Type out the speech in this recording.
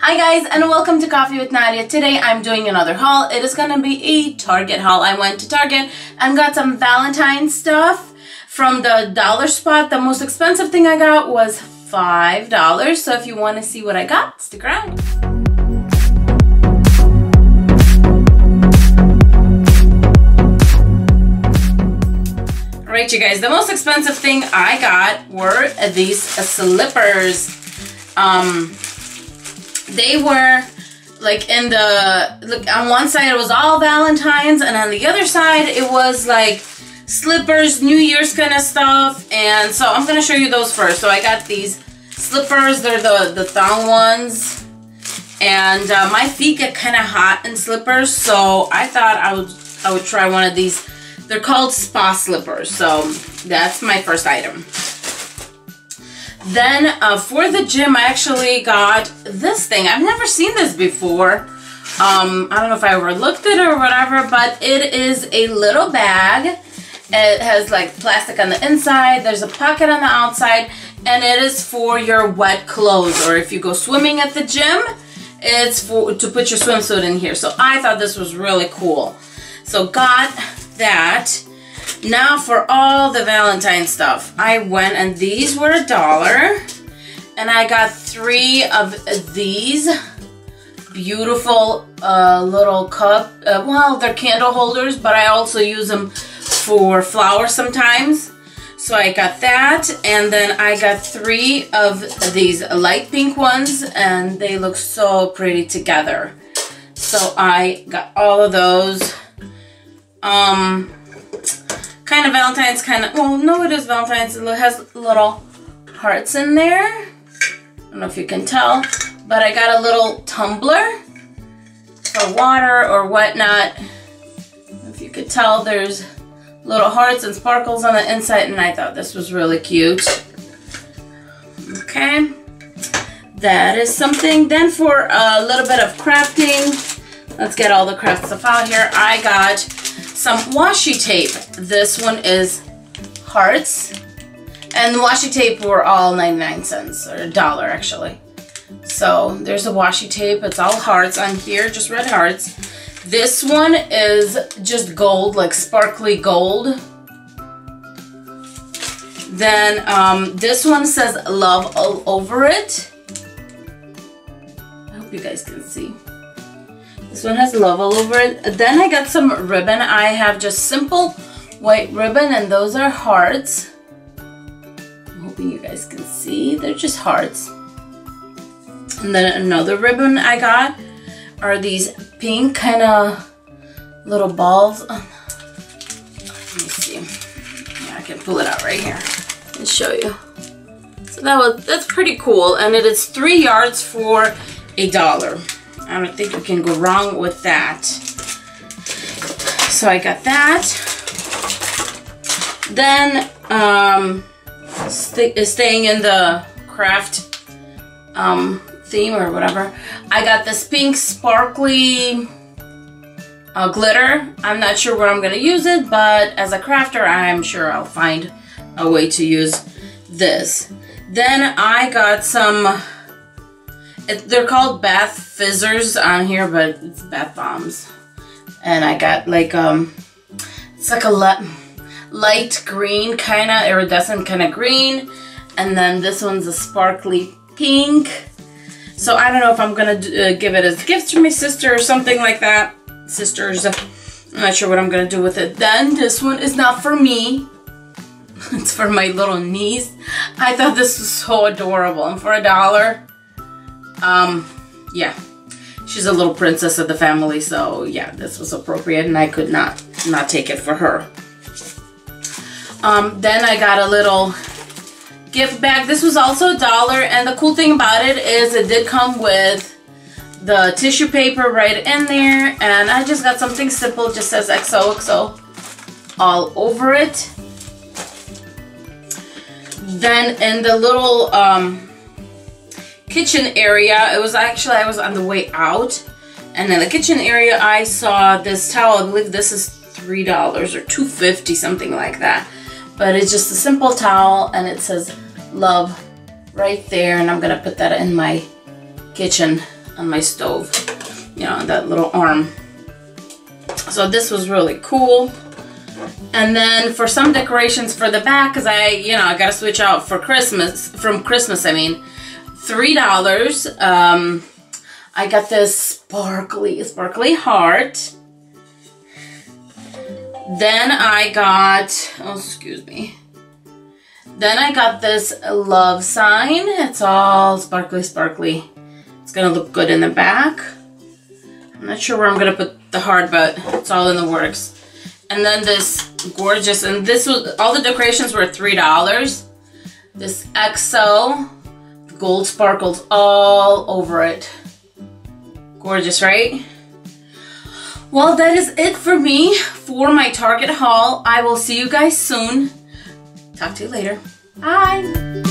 Hi guys and welcome to Coffee with Nadia. Today I'm doing another haul. It is gonna be a Target haul. I went to Target and got some Valentine stuff from the dollar spot. The most expensive thing I got was $5. So if you wanna see what I got, stick around. Alright you guys, the most expensive thing I got were these slippers. Um, they were like in the look on one side it was all valentines and on the other side it was like slippers new year's kind of stuff and so i'm gonna show you those first. So i got these slippers they're the the thong ones and uh, my feet get kind of hot in slippers so i thought i would i would try one of these. They're called spa slippers so that's my first item then uh, for the gym, I actually got this thing. I've never seen this before. Um, I don't know if I overlooked it or whatever, but it is a little bag. It has like plastic on the inside. There's a pocket on the outside. And it is for your wet clothes. Or if you go swimming at the gym, it's for to put your swimsuit in here. So I thought this was really cool. So got that. Now for all the Valentine stuff. I went and these were a dollar. And I got three of these beautiful uh, little cup. Uh, well, they're candle holders, but I also use them for flowers sometimes. So I got that. And then I got three of these light pink ones. And they look so pretty together. So I got all of those. Um, kind of Valentine's kind of, well, no, it is Valentine's. It has little hearts in there. I don't know if you can tell, but I got a little tumbler for water or whatnot. If you could tell, there's little hearts and sparkles on the inside, and I thought this was really cute. Okay, that is something. Then for a little bit of crafting, let's get all the craft stuff out here. I got some washi tape. This one is hearts. And the washi tape were all 99 cents, or a dollar actually. So there's a washi tape. It's all hearts on here, just red hearts. This one is just gold, like sparkly gold. Then um, this one says love all over it. I hope you guys can see. This one has love all over it. Then I got some ribbon. I have just simple white ribbon and those are hearts. I'm hoping you guys can see. They're just hearts. And then another ribbon I got are these pink kind of little balls. Um, let me see. Yeah, I can pull it out right here and show you. So that was that's pretty cool and it is three yards for a dollar. I don't think you can go wrong with that. So I got that. Then, um, st staying in the craft um, theme or whatever, I got this pink sparkly uh, glitter. I'm not sure where I'm going to use it, but as a crafter, I'm sure I'll find a way to use this. Then I got some it, they're called bath fizzers on here, but it's bath bombs. And I got like, um, it's like a light, light green kind of, iridescent kind of green. And then this one's a sparkly pink. So I don't know if I'm going to uh, give it as a gift to my sister or something like that. Sisters. I'm not sure what I'm going to do with it. Then this one is not for me. it's for my little niece. I thought this was so adorable. And for a dollar, um, yeah, she's a little princess of the family, so yeah, this was appropriate and I could not, not take it for her. Um, then I got a little gift bag. This was also a dollar and the cool thing about it is it did come with the tissue paper right in there and I just got something simple, just says XOXO all over it. Then in the little um, kitchen area. It was actually, I was on the way out. And in the kitchen area, I saw this towel. I believe this is $3 or $2.50, something like that. But it's just a simple towel and it says love right there. And I'm to put that in my kitchen on my stove. You know, that little arm. So this was really cool. And then for some decorations for the back, because I, you know, I got to switch out for Christmas, from Christmas, I mean, $3. Um, I got this sparkly, sparkly heart. Then I got, oh, excuse me. Then I got this love sign. It's all sparkly, sparkly. It's gonna look good in the back. I'm not sure where I'm gonna put the heart, but it's all in the works. And then this gorgeous, and this was, all the decorations were $3. This EXO, gold sparkles all over it. Gorgeous, right? Well, that is it for me for my Target haul. I will see you guys soon. Talk to you later. Bye.